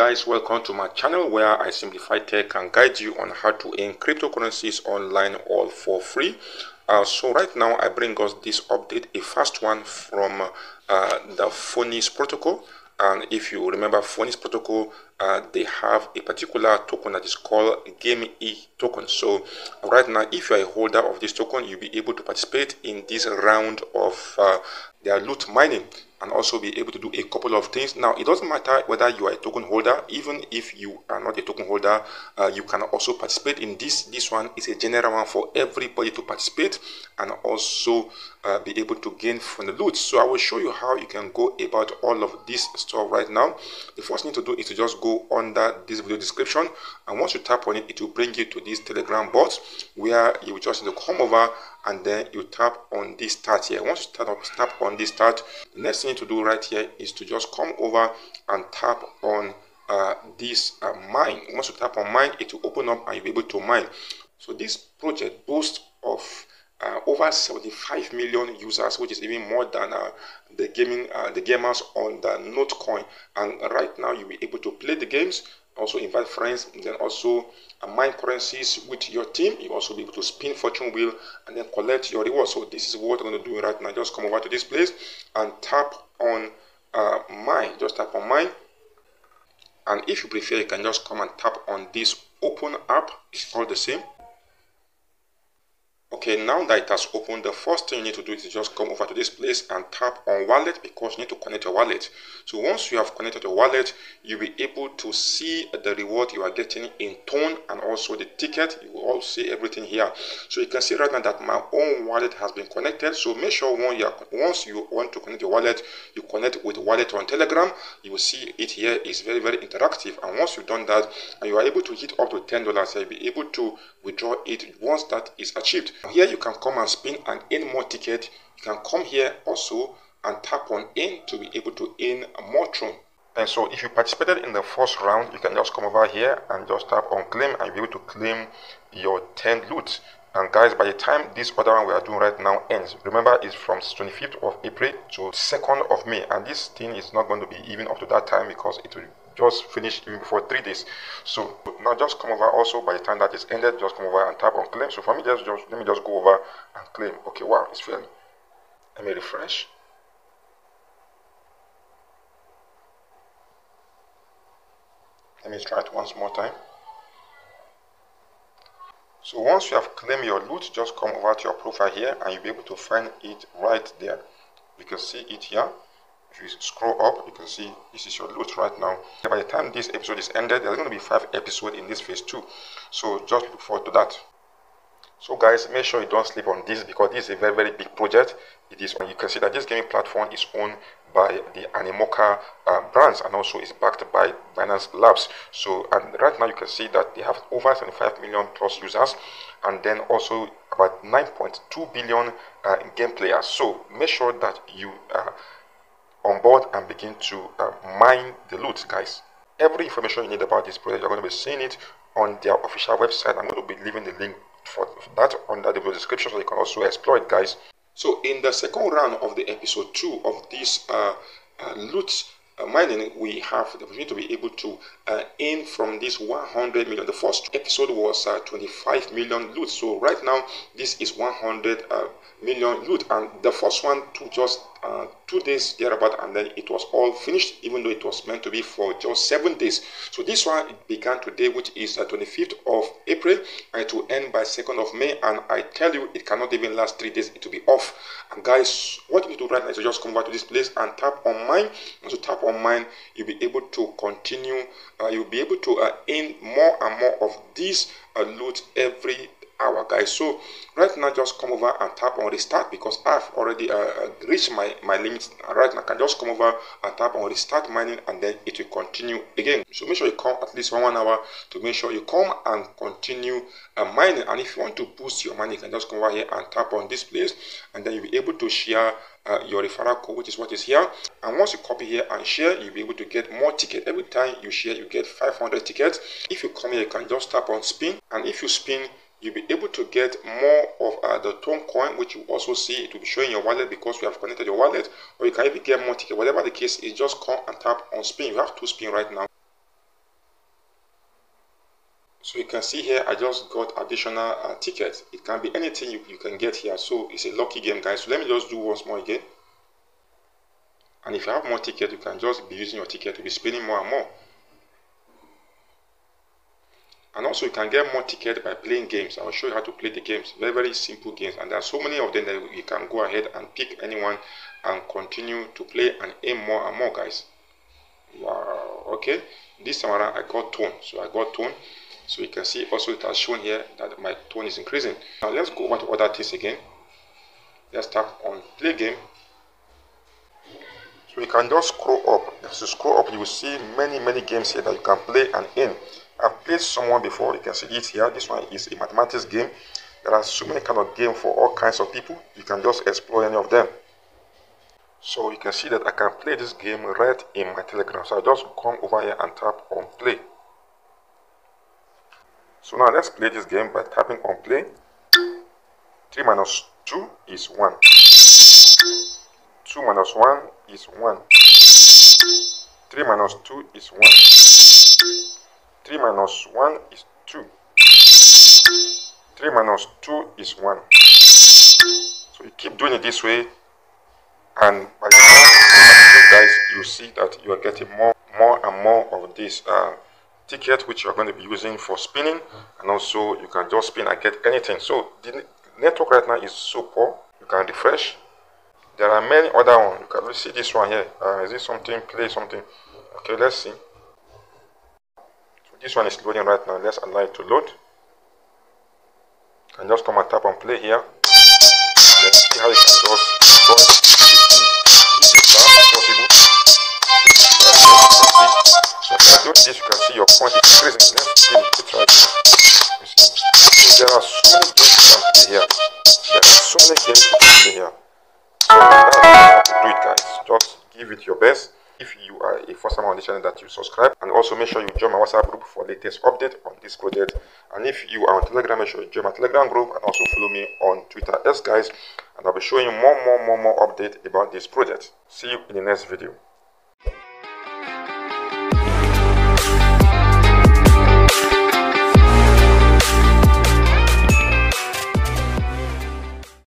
guys welcome to my channel where i simplify tech and guide you on how to earn cryptocurrencies online all for free. Uh, so right now i bring us this update a fast one from uh, the Phonix protocol. And if you remember Phonix protocol uh, they have a particular token that is called game e token. So right now if you are a holder of this token you'll be able to participate in this round of uh, their loot mining and also be able to do a couple of things. Now, it doesn't matter whether you are a token holder, even if you are not a token holder, uh, you can also participate in this. This one is a general one for everybody to participate and also uh, be able to gain from the loot. So I will show you how you can go about all of this stuff right now. The first thing to do is to just go under this video description and once you tap on it, it will bring you to this telegram bot where you will just need to come over and then you tap on this start here. Once you tap, tap on this start the next thing to do right here is to just come over and tap on uh, this uh, mine. Once you tap on mine it will open up and you'll be able to mine. So this project boasts of uh, over 75 million users, which is even more than uh, the gaming uh, the gamers on the Notcoin. And right now, you'll be able to play the games also invite friends and then also mine currencies with your team. You also be able to spin fortune wheel and then collect your reward so this is what i'm going to do right now. Just come over to this place and tap on uh, mine. Just tap on mine. And if you prefer you can just come and tap on this open app. It's all the same Okay, now that it has opened, the first thing you need to do is just come over to this place and tap on wallet because you need to connect your wallet. So once you have connected your wallet, you'll be able to see the reward you are getting in TON and also the ticket. You will all see everything here. So you can see right now that my own wallet has been connected. So make sure when you are, once you want to connect your wallet, you connect with wallet on Telegram. You will see it here is very, very interactive. And once you've done that, and you are able to hit up to $10, you'll be able to withdraw it once that is achieved. Here you can come and spin and earn more ticket. You can come here also and tap on in to be able to earn more tron. And so if you participated in the first round, you can just come over here and just tap on claim and be able to claim your 10 loot. And guys, by the time this other one we are doing right now ends, remember it's from 25th of April to 2nd of May. And this thing is not going to be even up to that time because it will just finish even before three days. So now just come over also by the time that is ended, just come over and tap on claim. So for me, just, just let me just go over and claim. Okay, wow, it's failing. Let me refresh. Let me try it once more time. So once you have claimed your loot, just come over to your profile here and you'll be able to find it right there. You can see it here. If you scroll up, you can see this is your loot right now. By the time this episode is ended, there's going to be five episodes in this phase two. So just look forward to that. So guys, make sure you don't sleep on this because this is a very, very big project. It is, you can see that this gaming platform is owned by the Animoca uh, brands and also is backed by Binance Labs. So, and right now you can see that they have over 75 million plus users and then also about 9.2 billion uh, game players. So make sure that you uh, on board and begin to uh, mine the loot, guys. Every information you need about this project, you're going to be seeing it on their official website. I'm going to be leaving the link for that under the description so you can also explore it, guys. So, in the second round of the episode two of this uh, uh, loot uh, mining, we have the opportunity to be able to uh, earn from this 100 million. The first episode was uh, 25 million loot. So right now, this is 100 uh, million loot, and the first one to just uh, two days thereabout, and then it was all finished, even though it was meant to be for just seven days. So this one began today, which is the 25th of April, and it will end by 2nd of May. And I tell you, it cannot even last three days; it will be off. And guys, what you need to do right now is to just come back to this place and tap on mine. Once you tap on mine, you'll be able to continue. Uh, you'll be able to uh, earn more and more of this uh, loot every guys. So right now just come over and tap on restart because i've already uh, uh, reached my my limit. Right now I can just come over and tap on restart mining and then it will continue again. So make sure you come at least one, one hour to make sure you come and continue uh, mining. And if you want to boost your money you can just come over here and tap on this place and then you'll be able to share uh, your referral code which is what is here. And once you copy here and share you'll be able to get more tickets every time you share you get 500 tickets. If you come here you can just tap on spin. And if you spin you'll be able to get more of uh, the TON coin which you also see it will be showing your wallet because you have connected your wallet or you can even get more ticket whatever the case is just come and tap on spin you have two spin right now So you can see here, I just got additional uh, tickets. It can be anything you, you can get here. So it's a lucky game, guys. So let me just do once more again. And if you have more tickets, you can just be using your ticket to be spinning more and more. And also you can get more tickets by playing games. I'll show you how to play the games. Very, very simple games. And there are so many of them that you can go ahead and pick anyone and continue to play and aim more and more, guys. Wow, okay. This time around I got TON. So I got TON. So you can see also it has shown here that my TON is increasing. Now let's go over to other things again. Let's tap on play game. So you can just scroll up. If you scroll up, you will see many, many games here that you can play and in. I've played someone before, you can see it here. This one is a mathematics game. There are so many kind of games for all kinds of people. You can just explore any of them. So you can see that I can play this game right in my telegram. So I just come over here and tap on play. So now let's play this game by tapping on play. 3 minus 2 is 1. 2 minus 1 is 1. 3 minus 2 is 1. 3 minus 1 is 2. 3 minus 2 is 1. So you keep doing it this way and by the time guys you see that you are getting more more and more of this uh, ticket which you're going to be using for spinning and also you can just spin and get anything. So the network right now is so poor you can refresh. There are many other ones you can see this one here. Uh, is this something? Play something. Okay let's see this one is loading right now let's allow it to load and just come and tap on play here let's see how you can just possible so if I do this, you can see your point is increasing. Let's see it try this. There are so many games you can play here. There are so many games you can play here. So that's how to do it, guys. Just give it your best. If you are a first time on the channel that you subscribe and also make sure you join my WhatsApp group for latest update on this project. And if you are on Telegram, make sure you join my Telegram group and also follow me on Twitter. Yes, guys, and I'll be showing you more, more, more, more update about this project. See you in the next video.